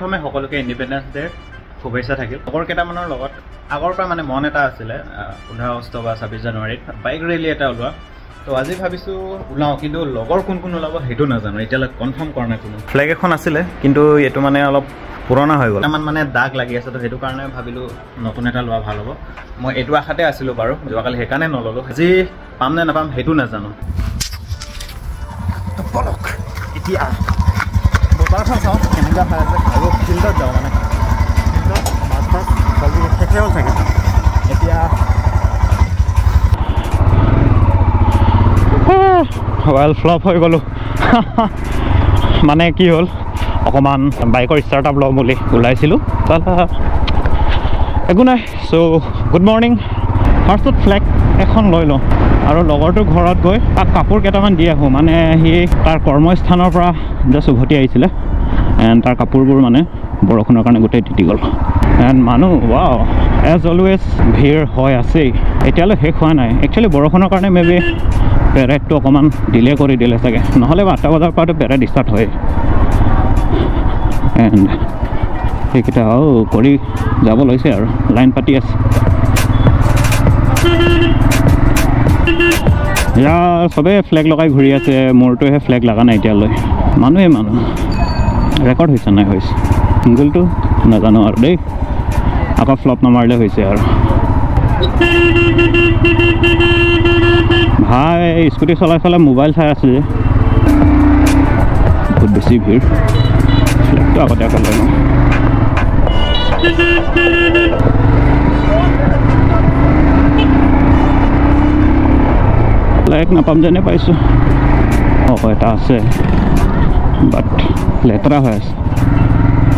পোনপ্ৰথমে সকলোকে ইণ্ডিপেণ্ডেঞ্চ ডেৰ শুভেচ্ছা থাকিল। লগৰ কেইটামানৰ লগত আগৰ পৰা মানে মন এটা আছিলে পোন্ধৰ আগষ্ট বা ছাব্বিছ জানুৱাৰীত বাইক ৰেলী এটা ওলোৱা। তো আজি ভাবিছোঁ ওলাওঁ কিন্তু লগৰ কোন কোন ওলাব সেইটো নাজানো এতিয়ালৈ কনফাৰ্ম কৰা নাই কোনো। ফ্লেগ এখন আছিলে কিন্তু এইটো মানে অলপ পুৰণা হৈ গ'ল। ইমান মানে দাগ লাগি আছে তো সেইটো কাৰণে ভাবিলোঁ নতুন এটা লোৱা ভাল হ'ব। মই এইটো আশাতে আছিলোঁ বাৰু যোৱাকালি সেইকাৰণে নল'লোঁ। আজি পাম নে নাপাম সেইটো নাজানো। এতিয়া বজাৰখন চাওঁ কেনেকুৱা হৈ আছে আৰু ফিল্ডত যাওঁ মানে ৱেল ফ্লপ হৈ গ'লোঁ। মানে কি হ'ল? অকণমান বাইকৰ ষ্টাৰ্ট আপ লওঁ বুলি ওলাইছিলোঁ। একো নাই। চ' গুড মৰ্ণিং ফাৰ্ষ্টত ফ্লেগ এখন লৈ লওঁ। আৰু লগৰটোৰ ঘৰত গৈ তাক কাপোৰ কেইটামান দি আহোঁ। মানে সি তাৰ কৰ্মস্থানৰ পৰা জাষ্ট উভতি আহিছিলে। এণ্ড তাৰ কাপোৰবোৰ মানে বৰষুণৰ কাৰণে গোটেই তিতি গ'ল। এণ্ড মানুহ ৱাও এজ অলৱেজ ভিৰ হৈ আছেই। এতিয়ালৈ শেষ হোৱা নাই। একচুৱেলি বৰষুণৰ কাৰণে মে বি পেৰেডটো অকণমান ডিলে কৰি দিলে চাগে। নহ'লে আঠটা বজাৰ পৰাতো পেৰেড ষ্টাৰ্ট হয় এণ্ড সেইকেইটা আৰু কৰি যাব লৈছে আৰু। লাইন পাতি আছে। ইয়াৰ চবেই ফ্লেগ লগাই ঘূৰি আছে মোৰটোহে ফ্লেগ লগা নাই এতিয়ালৈ। মানুহে মানুহ। ৰেকৰ্ড হৈছে নাই হৈছে? চিংগলটো নাজানো আৰু দেই। আকৌ ফ্লপ নামাৰিলে হৈছে আৰু। ভাই স্কুটি চলাই চলাই মোবাইল চাই আছে যে। বহুত বেছি ভিৰ। ফ্লেগটো আগতে আকৌ লৈ লওঁ ফ্লেগ নাপাম যেনে পাইছোঁ অঁ এটা আছে বাট লেতেৰা হৈ আছে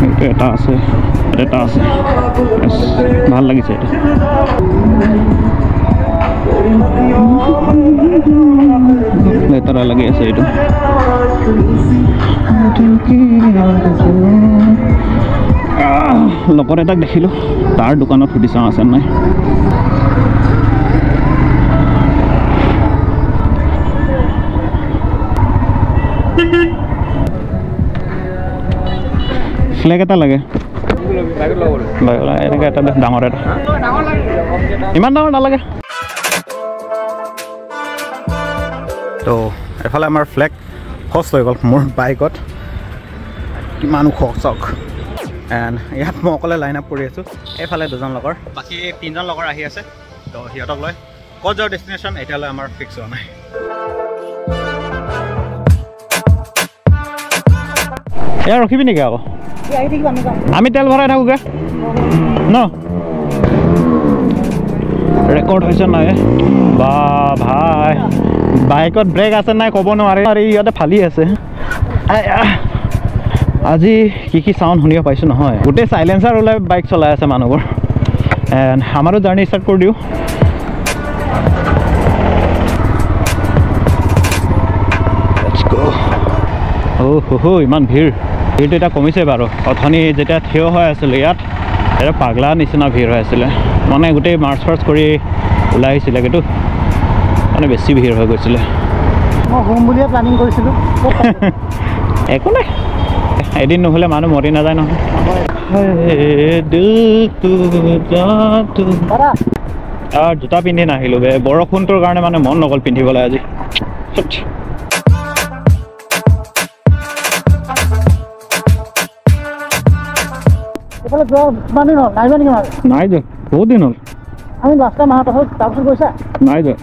এইটো এটা আছে এটা আছে ভাল লাগিছে এইটো লেতেৰা লাগি আছে এইটো লগৰ এটাক দেখিলোঁ তাৰ দোকানত সুধি চাওঁ আছে নাই ফ্লেগ এটা লাগে। এনেকৈ এটা ডাঙৰ এটা। ইমান ডাঙৰ নালাগে। তো এফালে আমাৰ ফ্লেগ খৰচ হৈ গ'ল মোৰ বাইকত কিমান ওখ চাওক এণ্ড ইয়াত মই অকলে লাইন আপ কৰি আছোঁ। এইফালে দুজন লগৰ। বাকী তিনিজন লগৰ আহি আছে। তো সিহঁতক লৈ। ক'ত যাওঁ ডেষ্টিনেশ্যন এতিয়ালৈ আমাৰ ফিক্স হোৱা নাই। এয়া ৰখিবি নেকি আকৌ? আমি তেল ভৰাই থাকোঁগৈ। ন? ৰেকৰ্ড হৈছে নাই? বা ভাই বাইকত ব্ৰেক আছে নাই ক'ব নোৱাৰে। আৰু ইয়াতে ফালি আছে। আজি কি কি চাউণ্ড শুনিব পাইছোঁ নহয়। গোটেই চাইলেঞ্চাৰ ওলাই বাইক চলাই আছে মানুহবোৰ। এণ্ড আমাৰো জাৰ্ণি ষ্টাৰ্ট কৰি দিওঁ। ইমান ভিৰ। ভিৰটো এতিয়া কমিছে বাৰু। অথনি যেতিয়া থিয় হৈ আছিলোঁ ইয়াত এটা পাগলা নিচিনা ভিৰ হৈ আছিলে। মানে গোটেই মাৰ্চ ফাৰ্চ কৰি ওলাই আহিছিলে কিন্তু মানে বেছি ভিৰ হৈ গৈছিলে। একো নাই। এদিন নহ'লে মানুহ মৰি নাযায় নহয়। জোতা পিন্ধি নাহিলোঁ বে। বৰষুণটোৰ কাৰণে মানে মন নগ'ল পিন্ধিবলৈ আজি। এইফালে যোৱা কিমান দিন হ'ল? নাই যোৱা নেকি নাই যোৱা বহুত দিন হ'ল। আমি লাষ্ট হ'ল তাৰপিছত গৈছা? নাই যোৱা।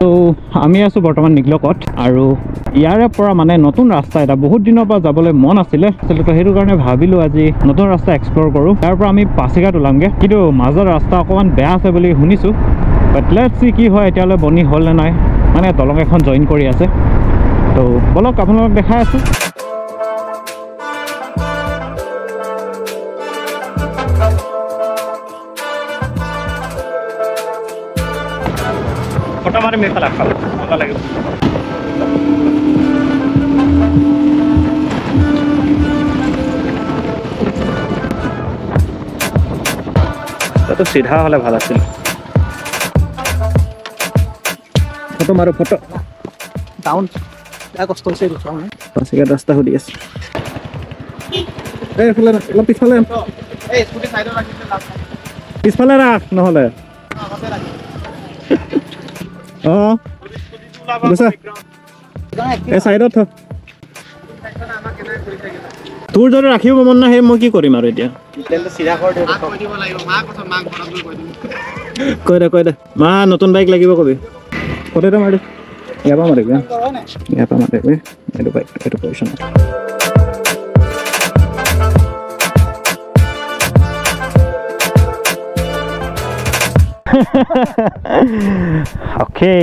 ত' আমি আছোঁ বৰ্তমান নিকলকত আৰু ইয়াৰে পৰা মানে নতুন ৰাস্তা এটা বহুত দিনৰ পৰা যাবলৈ মন আছিলে। আছিলে তো সেইটো কাৰণে ভাবিলোঁ আজি নতুন ৰাস্তা এক্সপ্ল'ৰ কৰোঁ। তাৰ পৰা আমি পাচিঘাট ওলামগৈ। কিন্তু মাজৰ ৰাস্তা অকণমান বেয়া আছে বুলি শুনিছোঁ। বাট লেট চি কি হয় এতিয়ালৈ বনি হ'ল নে নাই। মানে দলং এখন জইন কৰি আছে। ত' বলক আপোনালোকক দেখাই আছোঁ। ফটো মাৰিম এইফালে আগফালে মজা লাগিব তাতো চিধা হ'লে ভাল আছিল ফটো মাৰো ফটো। ডাউন বেয়া কষ্ট হৈছে এইটো চোৱা মানে পাচিঘাট ৰাস্তা সুধি আছে এইফালে অলপ পিছফালে পিছফালে ৰাখ নহ'লে। অঁ বুজিছা এই চাইডত থ তোৰ যদি ৰাখিব মন নাই সেই মই কি কৰিম আৰু এতিয়া কৈ দে কৈ দে মা নতুন বাইক লাগিব কবি ফটো মাৰি ইয়াৰ পৰা মাৰিবি? ইয়াৰ পৰা মাৰিবি এইটো বাইক এইটো পজিশ্যন অ'কে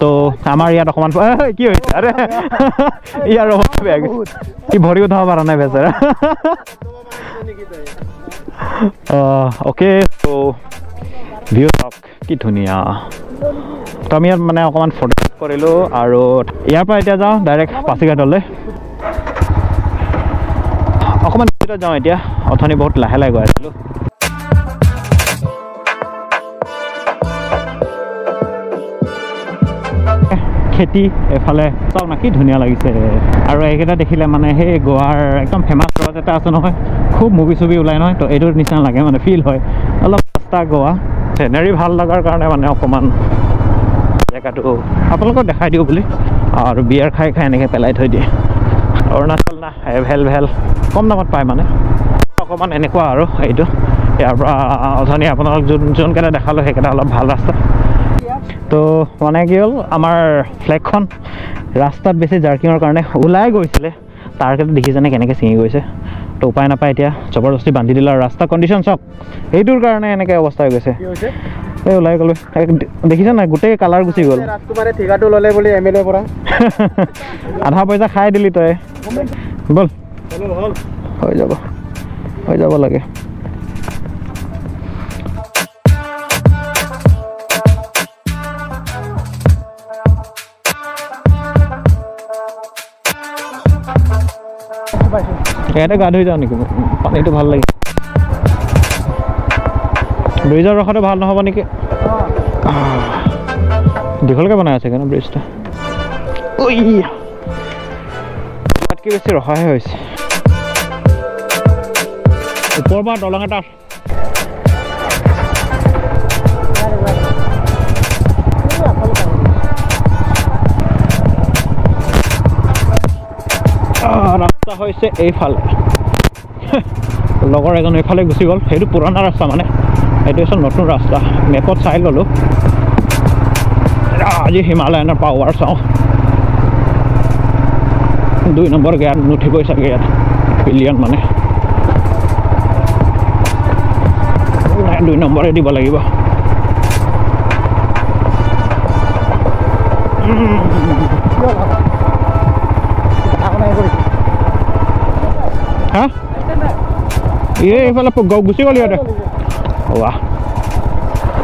তো আমাৰ ইয়াত অকণমান কি হৈছে? আৰে ইয়াৰ বেয়া গৈছে সি ভৰি উঠাব পৰা নাই বেচাৰা। অ'কে তো ভিউ চাওক কি ধুনীয়া। তো আমি ইয়াত মানে অকণমান ফটো কৰিলোঁ আৰু ইয়াৰ পৰা এতিয়া যাওঁ ডাইৰেক্ট পাছিঘাটলৈ। অকণমান যাওঁ এতিয়া। অথনি বহুত লাহে লাহে গৈ আছিলোঁ। খেতি এফালে। চাওক না কি ধুনীয়া লাগিছে। আৰু এইকেইটা দেখিলে মানে সেই গোৱাৰ একদম ফেমাছ লজ এটা আছে নহয়। খুব মুভি চুভি ওলাই নহয় তো এইটোৰ নিচিনা লাগে মানে ফিল হয়। অলপ ৰাস্তা গোৱা। চিনেৰী ভাল লগাৰ কাৰণে মানে অকণমান জেগাটো আপোনালোকক দেখাই দিওঁ বুলি। আৰু বিয়াৰ খাই খাই এনেকৈ পেলাই থৈ দিয়ে। অৰুণাচল না ভেল ভেল। কম দামত পায় মানে। অকণমান এনেকুৱা আৰু এইটো। ইয়াৰ পৰা অথনি আপোনালোক যোন যোনকেইটা দেখালোঁ সেইকেইটা অলপ ভাল ৰাস্তা। তো মানে কি হ'ল আমাৰ ফ্লেগখন ৰাস্তাত বেছি জাৰ্কিঙৰ কাৰণে ওলাই গৈছিলে। তাৰকেইটা দেখিছেনে কেনেকৈ ছিঙি গৈছে। তো উপায় নাপায় এতিয়া জবৰদস্তি বান্ধি দিলে আৰু ৰাস্তা কণ্ডিশ্যন চাওক। সেইটোৰ কাৰণে এনেকৈ অৱস্থা হৈ গৈছে। এই ওলাই গ'লো। দেখিছে নাই গোটেই কালাৰ গুচি গ'ল। ঠিকাটো ল'লে বুলি এম এল এৰ পৰা। আধা পইচা খাই দিলি তই। ব'ল। হৈ যাব। হৈ যাব লাগে। ইয়াতে গা ধুই যাওঁ নেকি? পানীটো ভাল লাগে। ব্ৰিজৰ ৰখাটো ভাল নহ'ব নেকি? দীঘলকৈ বনাই আছে কিন্তু ব্ৰিজটো। তাতকৈ বেছি ৰখাহে হৈছে। ওপৰৰ পৰা দলং এটা আছে। ৰাস্তা হৈছে এইফালে। লগৰ এজন এইফালে গুচি গ'ল। সেইটো পুৰণা ৰাস্তা মানে। এইটো হৈছে নতুন ৰাস্তা। মেপত চাই ল'লোঁ। আজি হিমালয়ানৰ পাৱাৰ চাওঁ। দুই নম্বৰ গেয়াত নুঠিবই চাগে ইয়াত। পিলিয়ন মানে। দুই নম্বৰে দিব লাগিব। হা এই এইফালে প- গ- গুচি গ'ল ইয়াতে ৱাহ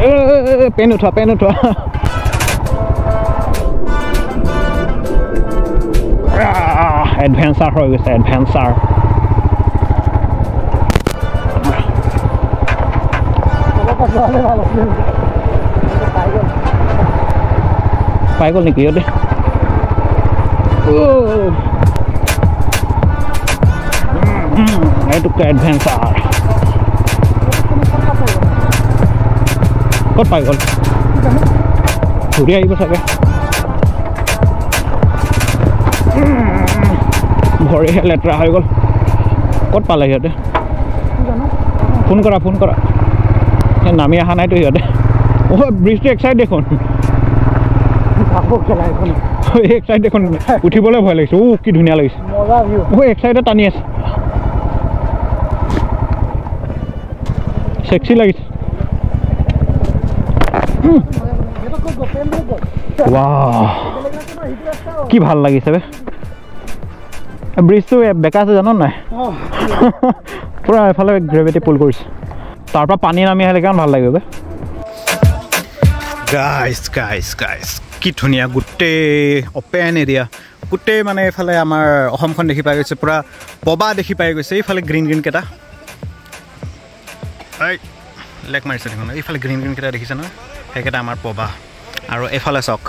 এ এ, এ, এ, পেন উঠোৱা পেন উঠোৱা এডভেঞ্চাৰ হৈ গৈছে এডভেঞ্চাৰ এইটোকে এডভেঞ্চাৰ ক'ত পাই গ'ল ঘূৰি আহিব চাগে ভৰিহে লেতেৰা হৈ গ'ল ক'ত পালে সিহঁতে ফোন কৰা ফোন কৰা সেই নামি অহা নাইতো সিহঁতে অ' ব্ৰিজটো এক চাইড দেখোন এক চাইড দেখোন উঠিবলৈ ভয় লাগিছে ও কি ধুনীয়া লাগিছে ও এক চাইডে টানি আছে চেক্সি লাগিছে ৱাহ কি ভাল লাগিছে বে। ব্ৰিজটো বেকা আছে জানো নাই? পূৰা এফালে গ্ৰেভিটি পুল কৰিছে। তাৰ পৰা পানী নামি আহিলে কিমান ভাল লাগিব বে। কি ধুনীয়া গোটেই অপেন এৰিয়া গোটেই মানে এইফালে আমাৰ অসমখন দেখি পাই গৈছে পূৰা পবা দেখি পাই গৈছে এইফালে গ্ৰীণ গ্ৰীণকেইটা এই লেক মাৰিছে দেখোন। এইফালে গ্ৰীণ গ্ৰীণকেইটা দেখিছে নহয়? সেইকেইটা আমাৰ পবা। আৰু এইফালে চাওক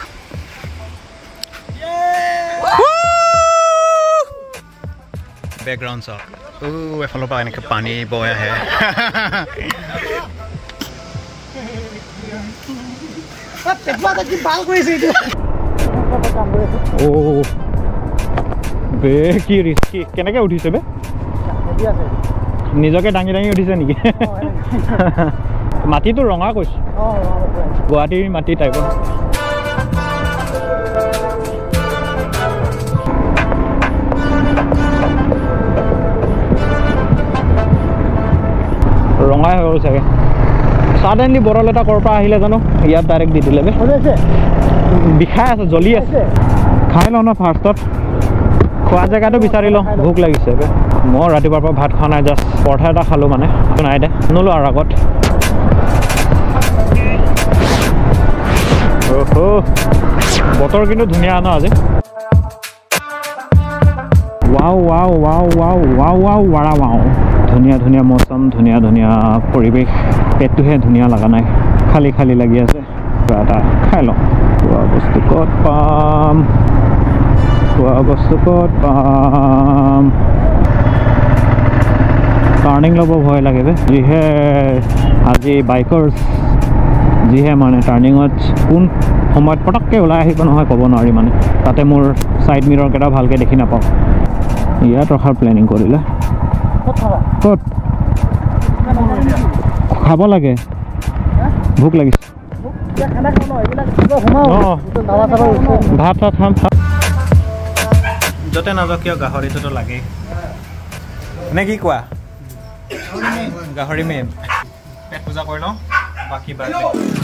বেকগ্ৰাউণ্ড চাওক এফালৰ পৰা এনেকৈ পানী বৈ আহে। কি ৰিস্কি কেনেকৈ উঠিছে বে? নিজকে দাঙি দাঙি উঠিছে নেকি। মাটিটো ৰঙা কৈছোঁ। গুৱাহাটীৰ মাটি টাইপৰ। ৰঙাই হৈ গ'ল চাগে। ছাডেনলি বটল এটা ক'ৰ পৰা আহিলে জানো? ইয়াত ডাইৰেক্ট দি দিলে বিষাই আছে জ্বলি আছে। খাই লওঁ ন ফাৰ্ষ্টত খোৱা জেগাটো বিচাৰি লওঁ ভোক লাগিছে বে। মই ৰাতিপুৱাৰ পৰা ভাত খোৱা নাই জাষ্ট পৰঠা এটা খালোঁ মানে নাই দে নলো আৰু আগত। বতৰ কিন্তু ধুনীয়া ন আজি? Wow wow wow wow wow wow ৱাৰা wow. ধুনীয়া ধুনীয়া মৌচম ধুনীয়া ধুনীয়া পৰিৱেশ পেটটোহে ধুনীয়া লগা নাই। খালী খালী লাগি আছে। কিবা এটা খাই লওঁ। খোৱা বস্তু ক'ত পাম? খোৱা বস্তু ক'ত পাম? টাৰ্ণিং ল'ব ভয় লাগে বে যিহে আজি বাইকৰ যিহে মানে টাৰ্ণিঙত কোন সময়ত পটককৈ ওলাই আহিব নহয় ক'ব নোৱাৰি মানে। তাতে মোৰ ছাইড মিৰৰকেইটা ভালকৈ দেখি নাপাওঁ। ইয়াত ৰখাৰ প্লেনিং কৰিলে। ক'ত? খাবা লাগে। ভোক লাগিছে। ভাত চাত খাম য'তে নাযাওক কিয় গাহৰিটোতো লাগেই। নে কি কোৱা? গাহৰি মেইন পেট পূজা কৰি লওঁ বাকী বাদ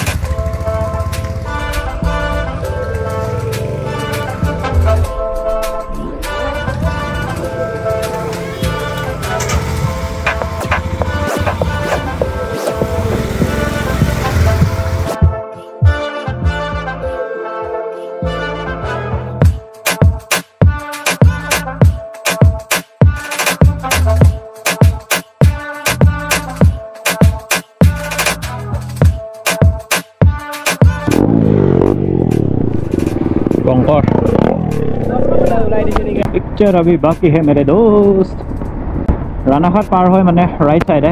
দে। কংকৰ পিকচাৰ अभी बाकी है मेरे दोस्त ৰাণাঘাট পাৰ হৈ মানে ৰাইট চাইডে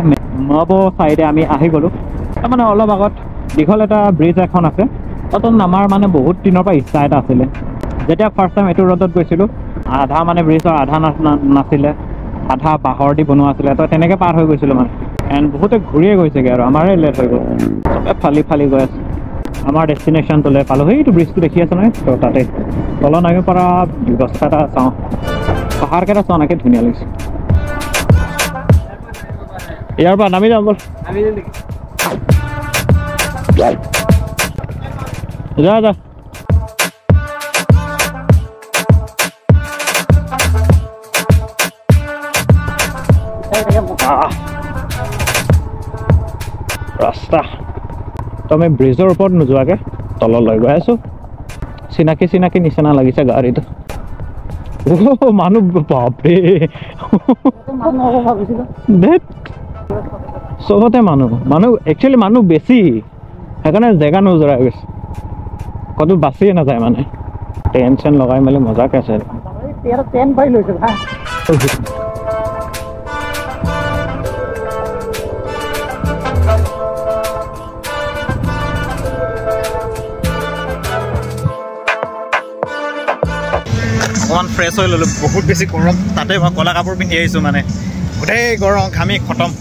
নব চাইডে আমি আহি গ'লোঁ তাৰমানে অলপ আগত দীঘল এটা ব্ৰিজ এখন আছে তাত নামাৰ মানে বহুত দিনৰ পৰা ইচ্ছা এটা আছিলে যেতিয়া ফাৰ্ষ্ট টাইম এইটো ৰ'দত গৈছিলোঁ আধা মানে ব্ৰিজৰ আধা না- না- নাছিলে আধা বাঁহৰ দি বনোৱা আছিলে তো তেনেকৈ পাৰ হৈ গৈছিলোঁ মানে এণ্ড বহুতে ঘূৰিয়ে গৈছেগৈ আৰু আমাৰে লেট হৈ গ'ল চবে ফালি ফালি গৈ আছে আমাৰ ডেষ্টিনেশ্যনটোলৈ পালোঁ সেইটো ব্ৰিজটো দেখি আছে নহয়? তো তাতে। তলত নামিব পৰা ব্যৱস্থা এটা চাওঁ। পাহাৰকেইটা চাওঁ নাকি? ধুনীয়া লাগিছে। ইয়াৰ পৰা নামি যাম ব'ল যা যা। আহ। তো আমি ব্ৰিজৰ ওপৰত নোযোৱাকৈ তললৈ গৈ আছোঁ। চিনাকি চিনাকি নিচিনা লাগিছে গাড়ীটো। মানুহ বাপৰে। ধেত চবতে মানুহ। মানুহ একচুৱেলি মানুহ বেছি। সেইকাৰণে জেগা নোজোৰা হৈ গৈছে। ক'তো বাচিয়ে নাযায় মানে। টেন চেন লগাই মেলি মজাকে আছে। টেন লৈছে অকণমান ফ্ৰেছ হৈ ল'লোঁ বহুত বেছি গৰম তাতে মই ক'লা কাপোৰ পিন্ধি আহিছোঁ মানে। গোটেই গৰম ঘামি খতম।